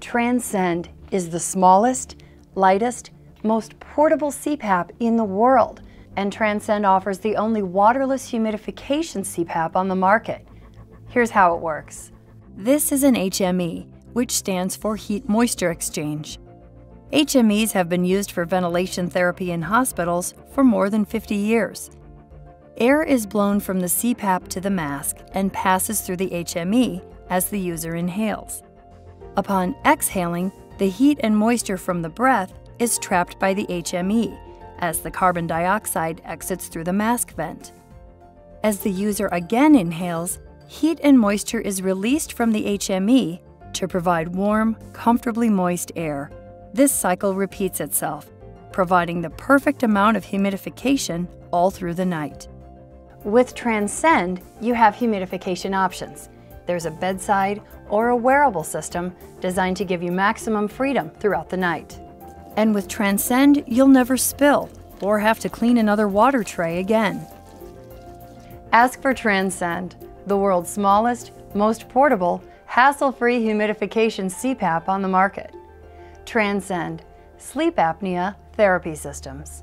Transcend is the smallest, lightest, most portable CPAP in the world, and Transcend offers the only waterless humidification CPAP on the market. Here's how it works. This is an HME, which stands for Heat Moisture Exchange. HMEs have been used for ventilation therapy in hospitals for more than 50 years. Air is blown from the CPAP to the mask and passes through the HME as the user inhales. Upon exhaling, the heat and moisture from the breath is trapped by the HME as the carbon dioxide exits through the mask vent. As the user again inhales, heat and moisture is released from the HME to provide warm, comfortably moist air. This cycle repeats itself, providing the perfect amount of humidification all through the night. With Transcend, you have humidification options. There's a bedside or a wearable system designed to give you maximum freedom throughout the night. And with Transcend, you'll never spill or have to clean another water tray again. Ask for Transcend, the world's smallest, most portable, hassle-free humidification CPAP on the market. Transcend, sleep apnea therapy systems.